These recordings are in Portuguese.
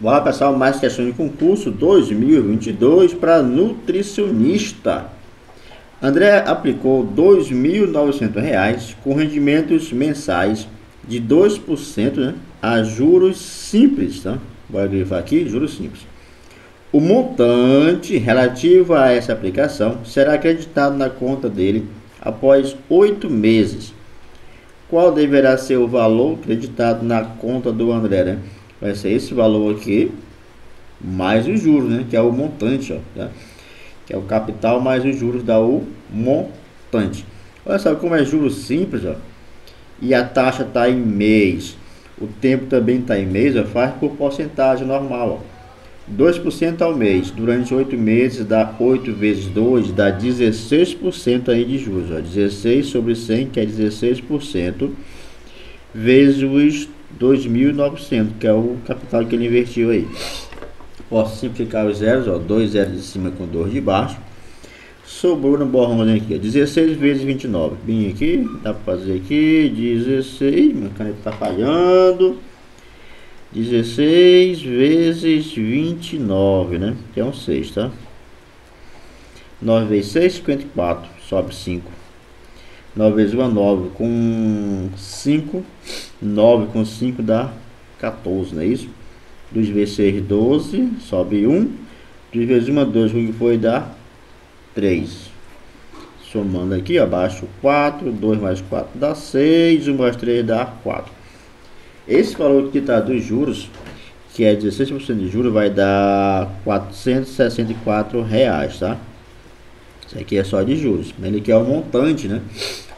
Bora pessoal, mais questões de concurso 2022 para nutricionista. André aplicou R$ 2.900 com rendimentos mensais de 2% né, a juros simples. Tá? Vou grifar aqui, juros simples. O montante relativo a essa aplicação será acreditado na conta dele após oito meses. Qual deverá ser o valor acreditado na conta do André? Né? Vai ser esse valor aqui, mais os juros, né? Que é o montante, ó, tá? Que é o capital mais os juros dá o montante. Olha só como é juros simples, ó. E a taxa está em mês. O tempo também está em mês, ó, faz por porcentagem normal, ó. 2% ao mês, durante 8 meses dá 8 vezes 2, dá 16% aí de juros, ó. 16 sobre 100, que é 16%, vezes os 2.900, que é o capital que ele investiu aí. Posso simplificar os zeros, ó, 2 zeros de cima com 2 de baixo. Sobrou no borrão aqui, ó, 16 vezes 29. Bem aqui, dá para fazer aqui, 16, minha caneta está falhando. 16 vezes 29, né? Que é um 6, tá? 9 vezes 6, 54, sobe 5. 9 vezes 1 é 9 com 5. 9 com 5 dá 14, não é isso? 2 vezes 6, 12. Sobe 1. 2 vezes 1 é 2. O que foi? Dá 3. Somando aqui, abaixo 4. 2 mais 4 dá 6. 1 mais 3 dá 4. Esse valor que está dos juros, que é 16% de juros, vai dar 464 reais, tá? Isso aqui é só de juros. Ele quer o montante, né?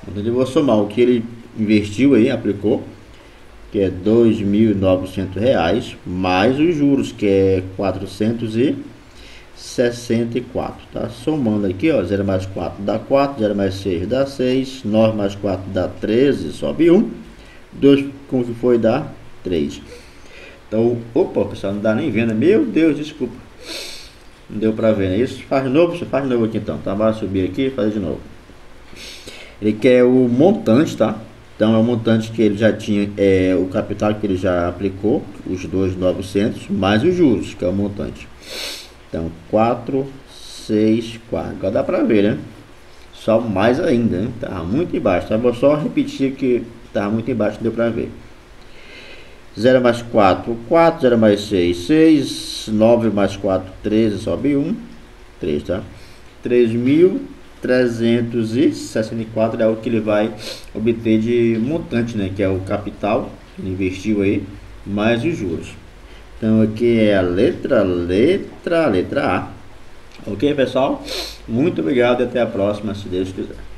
Então eu vou somar o que ele investiu aí, aplicou, que é R$ 2.900, mais os juros, que é 464, tá? Somando aqui, ó, 0 mais 4 dá 4, 0 mais 6 dá 6, 9 mais 4 dá 13, sobe 1, 2 com que foi dá 3. Então, opa, pessoal, não dá nem venda. Meu Deus, desculpa. Não deu para ver, né? Isso faz de novo, você faz de novo aqui então, tá? Vai subir aqui e fazer de novo. Ele quer o montante, tá? Então é o montante que ele já tinha, é o capital que ele já aplicou, os 2.900, mais os juros, que é o montante. Então 4, 6, 4. Agora dá para ver, né? Só mais ainda, né? Tá muito embaixo. Tá? Vou só repetir que tá muito embaixo, deu para ver. 0 mais 4, 4, 0 mais 6, 6, 9 mais 4, 13, sobe 1, 3, tá? 3.364 é o que ele vai obter de montante, né? Que é o capital que ele investiu aí, mais os juros. Então aqui é a letra, letra, letra A. Ok, pessoal? Muito obrigado e até a próxima, se Deus quiser.